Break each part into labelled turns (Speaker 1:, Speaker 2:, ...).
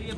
Speaker 1: เรี
Speaker 2: ย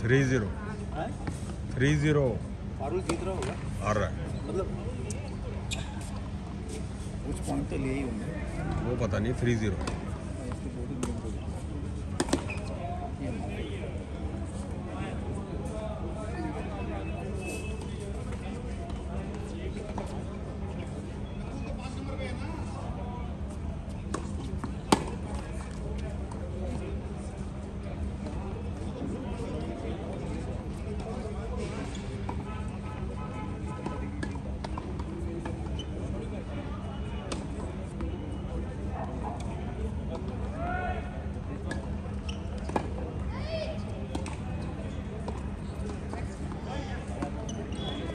Speaker 1: three zero.
Speaker 2: Three zero. जीत रहा होगा।
Speaker 1: आ रहा है
Speaker 2: मतलब कुछ पॉइंट तो ले ही होंगे।
Speaker 1: वो पता नहीं थ्री ज़ीरो।